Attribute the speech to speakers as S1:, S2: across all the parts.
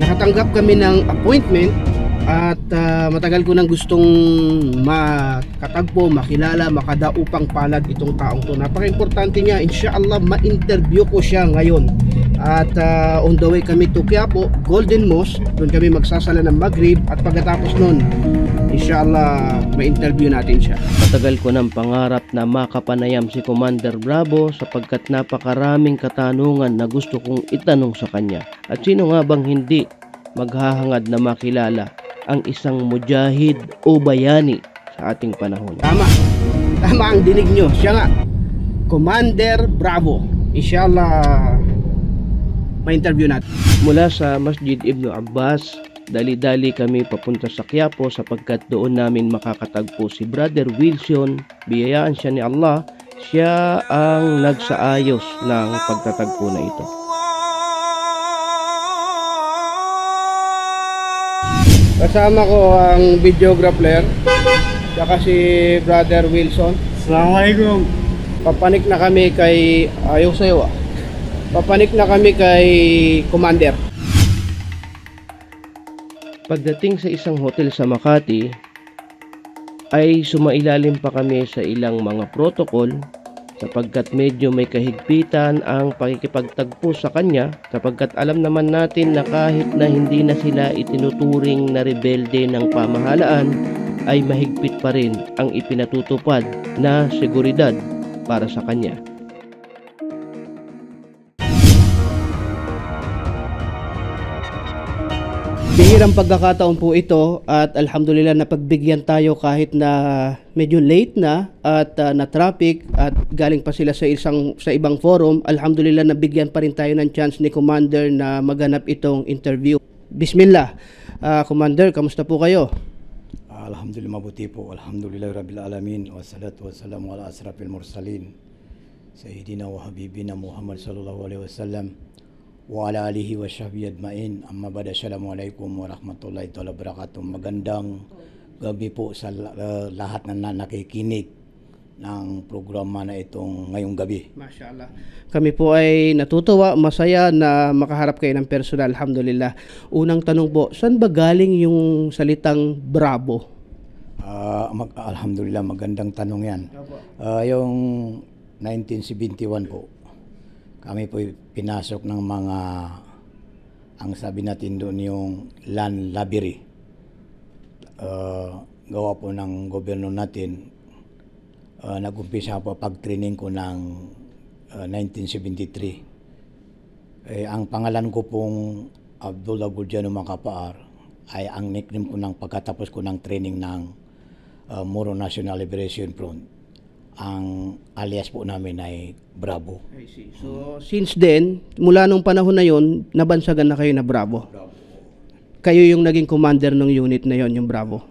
S1: Nakatanggap kami ng appointment at ah, matagal ko nang gustong makatagpo, makilala, makadaupang palad itong taong to. Napaka-importante niya. Inshallah, ma-interview ko siya ngayon. At ah, on the way kami to Quiapo, Golden Mosque. Doon kami magsasala ng Maghrib at pagkatapos nun, inshallah, ma-interview natin siya.
S2: Matagal ko ng pangarap na makapanayam si Commander Bravo sapagkat napakaraming katanungan na gusto kong itanong sa kanya. At sino nga bang hindi maghahangad na makilala ang isang mujahid o bayani sa ating panahon.
S1: Tama. Tama ang dinig nyo. Siya nga. Commander Bravo. Inshallah, ma-interview natin.
S2: Mula sa Masjid Ibn Abbas, dali-dali kami papunta sa Quiapo sapagkat doon namin makakatagpo si Brother Wilson. Biyayaan siya ni Allah. Siya ang nagsaayos ng pagtatagpo na ito.
S1: Kasama ko ang videographer. Saka si Brother Wilson.
S3: Assalamualaikum.
S1: Papanik na kami kay... Ayaw sa'yo ah. Papanik na kami kay Commander.
S2: Pagdating sa isang hotel sa Makati, ay sumailalim pa kami sa ilang mga protocol sapagkat medyo may kahigpitan ang pakikipagtagpo sa kanya sapagkat alam naman natin na kahit na hindi na sila itinuturing na rebelde ng pamahalaan ay mahigpit pa rin ang ipinatutupad na seguridad para sa kanya.
S1: Bihirang pagkakataon po ito at alhamdulillah napagbigyan tayo kahit na medyo late na at uh, na traffic at galing pa sila sa isang sa ibang forum. Alhamdulillah nabigyan pa rin tayo ng chance ni Commander na maganap itong interview. Bismillah. Ah, Commander, kamusta po kayo?
S3: Alhamdulillah mabuti po. Alhamdulillah Rabbil Alamin. Wassalatu wassalamu ala asrafil mursalin. Sayyidina wa habibina Muhammad sallallahu alaihi wasallam. Wa ala alihi wa sahbihi ajmain. Amma bada Assalamualaikum warahmatullahi taala wabarakatuh. Magandang gabi po sa la- uh, lahat na na- nakikinig ng programa na itong ngayong gabi.
S1: Mashallah. Kami po ay natutuwa, masaya na makaharap kayo ng personal, alhamdulillah. Unang tanong po, saan ba galing yung salitang bravo?
S3: Ah, mag- alhamdulillah magandang tanong 'yan. Ah, yung 1971 po. Kami po pinasok ng mga ang sabi natin doon yung land library. Ah, gawa po ng gobyerno natin. Uh, nag-umpisa po pag-training ko ng ah, 1973. Eh, ang pangalan ko pong Abdullah Gulgiano Makapaar ay ang nickname ko ng pagkatapos ko ng training ng uh, Moro National Liberation Front. Ang alias po namin ay Bravo.
S1: I see. So, since then, mula nung panahon na yon, nabansagan na kayo na Bravo. Kayo yung naging commander ng unit na yon, yung Bravo.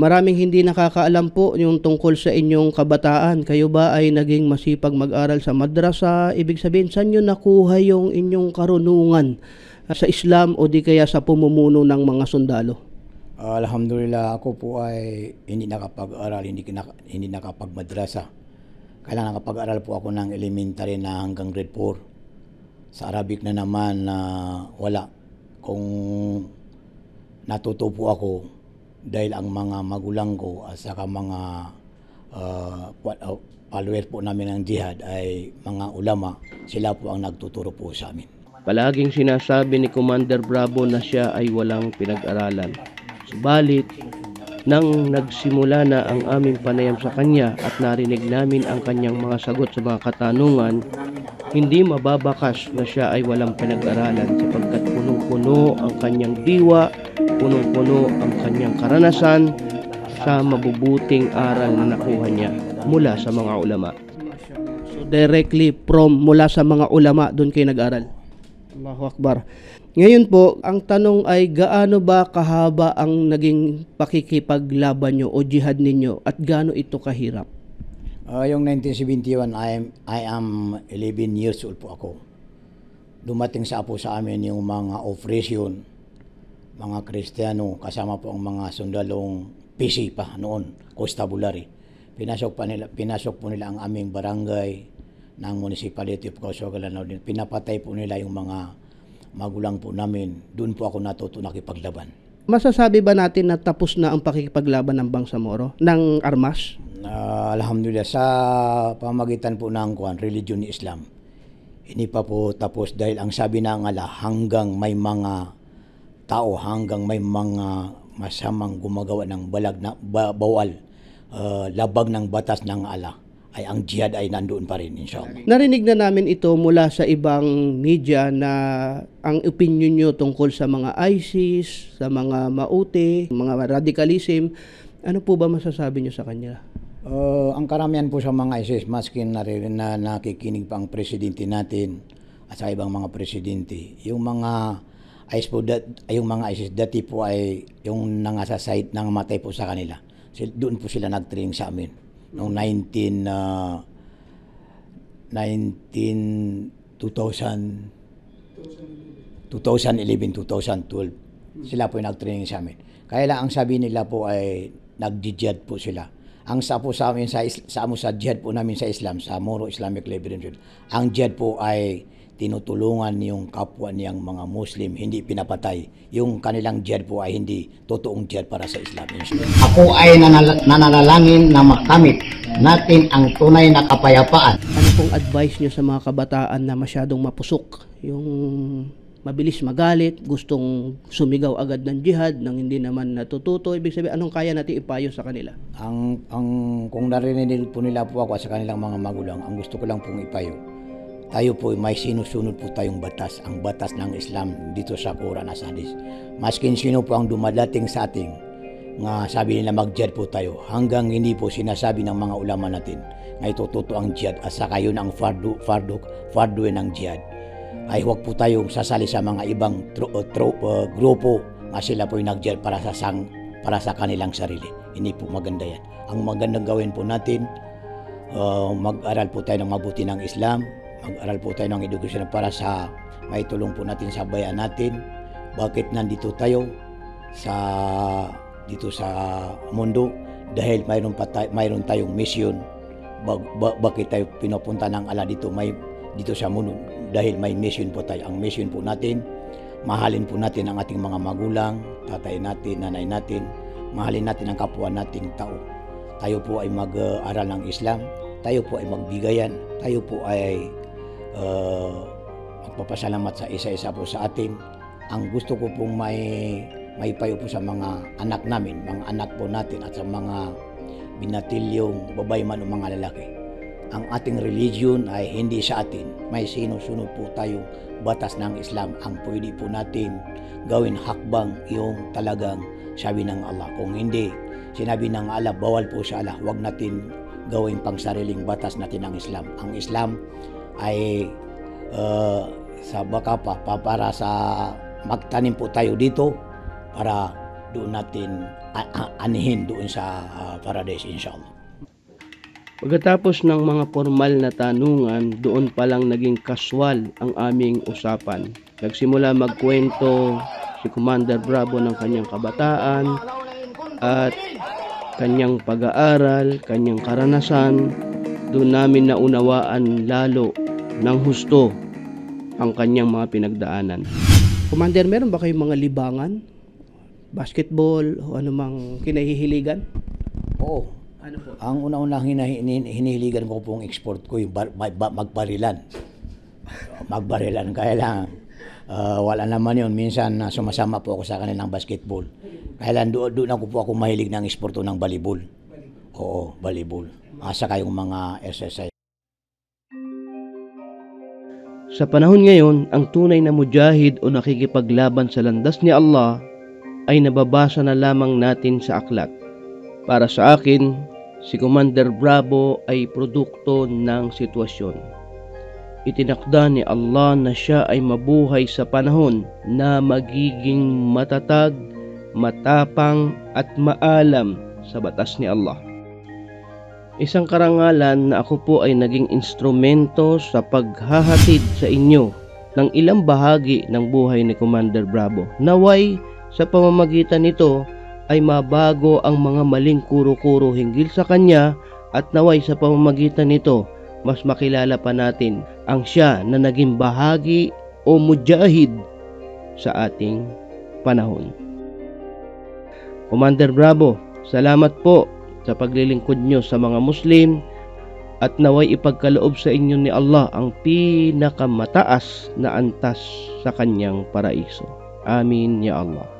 S1: Maraming hindi nakakaalam po yung tungkol sa inyong kabataan. Kayo ba ay naging masipag mag-aral sa madrasa? Ibig sabihin, saan nyo nakuha yung inyong karunungan sa Islam o di kaya sa pumumuno ng mga sundalo?
S3: Alhamdulillah ako po ay hindi nakapag-aral, hindi, hindi nakapag-madrasa. Kailangan nakapag-aral po ako ng elementary na hanggang grade 4. Sa Arabic na naman na wala. Kung natuto po ako dahil ang mga magulang ko at saka mga uh, followers po namin ng jihad ay mga ulama, sila po ang nagtuturo po sa amin.
S2: Palaging sinasabi ni Commander Bravo na siya ay walang pinag-aralan. Subalit, nang nagsimula na ang aming panayam sa kanya at narinig namin ang kanyang mga sagot sa mga katanungan, hindi mababakas na siya ay walang pinag-aralan sapagkat punong-puno ang kanyang diwa, punong-puno ang kanyang karanasan sa mabubuting aral na nakuha niya mula sa mga ulama.
S1: So directly from mula sa mga ulama doon kayo nag-aral. Allahu Akbar. Ngayon po, ang tanong ay gaano ba kahaba ang naging pakikipaglaban nyo o jihad ninyo at gaano ito kahirap?
S3: Ah, yung 1971, I am, I am 11 years old po ako. Dumating sa po sa amin yung mga operation, mga Kristiyano, kasama po ang mga sundalong PC pa noon, constabulary. Pinasok, pa nila, pinasok po nila ang aming barangay ng Municipality of Kausagalan. Pinapatay po nila yung mga magulang po namin, doon po ako natuto nakipaglaban.
S1: Masasabi ba natin na tapos na ang pakikipaglaban ng Bangsamoro, ng Armas?
S3: Ah, alhamdulillah, sa pamagitan po ng kuan, religion ni Islam, hindi pa po tapos dahil ang sabi ng Allah, hanggang may mga tao, hanggang may mga masamang gumagawa ng balag na ba- bawal, ah, labag ng batas ng Allah, ay ang jihad ay nandoon pa rin, inshallah.
S1: Narinig na namin ito mula sa ibang media na ang opinion nyo tungkol sa mga ISIS, sa mga maute, mga radicalism. Ano po ba masasabi nyo sa kanya?
S3: Uh, ang karamihan po sa mga ISIS, maski na, na nakikinig pa ang presidente natin at sa ibang mga presidente, yung mga ISIS po, dat, yung mga ISIS dati po ay yung nangasa site nang matay po sa kanila. Doon po sila nag-training sa amin. Noong 19, uh, 19, 2000, 2011, 2012. Sila po yung nag-training sa amin. Kaya lang ang sabi nila po ay nag-jihad po sila. Ang sa po sa amin sa, sa sa jihad po namin sa Islam, sa Moro Islamic Liberation, ang jihad po ay tinutulungan yung kapwa niyang mga Muslim, hindi pinapatay. Yung kanilang jihad po ay hindi totoong jihad para sa Islam.
S4: Ako ay nanal- nananalangin na makamit natin ang tunay na kapayapaan.
S1: Ano pong advice nyo sa mga kabataan na masyadong mapusok? Yung mabilis magalit, gustong sumigaw agad ng jihad, nang hindi naman natututo. Ibig sabihin, anong kaya natin ipayo sa kanila?
S3: Ang, ang, kung narinig po nila po ako sa kanilang mga magulang, ang gusto ko lang pong ipayo, tayo po may sinusunod po tayong batas, ang batas ng Islam dito sa Quran at Hadith. Maskin sino po ang dumadating sa ating nga sabi nila mag-jihad po tayo hanggang hindi po sinasabi ng mga ulama natin nga ito totoo ang jihad at saka yun ang fardu, fardu, fardu ng jihad ay huwag po tayong sasali sa mga ibang tro, uh, tro, uh, grupo nga sila po yung nag-jihad para sa sang, para sa kanilang sarili. Hindi po maganda yan. Ang magandang gawin po natin, uh, mag-aral po tayo ng mabuti ng Islam, mag-aral po tayo ng edukasyon para sa maitulong po natin sa bayan natin. Bakit nandito tayo sa dito sa mundo? Dahil mayroon pa tayo, mayroon tayong mission Bag, ba- bakit tayo pinapunta ng ala dito? May dito sa mundo. Dahil may mission po tayo. Ang mission po natin mahalin po natin ang ating mga magulang tatay natin nanay natin. Mahalin natin ang kapwa nating tao. Tayo po ay mag-aral ng Islam. Tayo po ay magbigayan. Tayo po ay uh, magpapasalamat sa isa-isa po sa atin ang gusto ko pong may may payo po sa mga anak namin mga anak po natin at sa mga binatilyong babae man o mga lalaki. Ang ating religion ay hindi sa atin. May sinusunod po tayong batas ng Islam. Ang pwede po natin gawin hakbang yung talagang sabi ng Allah. Kung hindi, sinabi ng Allah, bawal po sa Allah. Huwag natin gawin pang sariling batas natin ang Islam. Ang Islam ay uh, sa baka pa, pa para sa magtanim po tayo dito para doon natin anihin doon sa ah, paradise inshallah.
S2: Pagkatapos ng mga formal na tanungan, doon pa lang naging kaswal ang aming usapan. Nagsimula magkwento si Commander Bravo ng kanyang kabataan at kanyang pag-aaral, kanyang karanasan. Doon namin naunawaan lalo ng husto ang kanyang mga pinagdaanan.
S1: Commander, meron ba kayong mga libangan? Basketball o anumang kinahihiligan?
S3: Oo.
S1: Ano po?
S3: Ang una-unang hinihiligan ko pong export ko yung bar- ma- ba- magbarilan. Magbarilan. Kaya lang, ah, wala naman yun. Minsan uh, sumasama po ako sa kanilang basketball. Kaya lang doon, doon ako po ako mahilig ng exporto ng volleyball. Oo, volleyball. Asa kayong mga exercise.
S2: Sa panahon ngayon, ang tunay na mujahid o nakikipaglaban sa landas ni Allah ay nababasa na lamang natin sa aklat. Para sa akin, si Commander Bravo ay produkto ng sitwasyon. Itinakda ni Allah na siya ay mabuhay sa panahon na magiging matatag, matapang at maalam sa batas ni Allah. Isang karangalan na ako po ay naging instrumento sa paghahatid sa inyo ng ilang bahagi ng buhay ni Commander Bravo. Naway sa pamamagitan nito ay mabago ang mga maling kuro-kuro hinggil sa kanya at naway sa pamamagitan nito mas makilala pa natin ang siya na naging bahagi o mujahid sa ating panahon. Commander Bravo, salamat po sa paglilingkod nyo sa mga Muslim at naway ipagkaloob sa inyo ni Allah ang pinakamataas na antas sa kanyang paraiso. Amin ya Allah.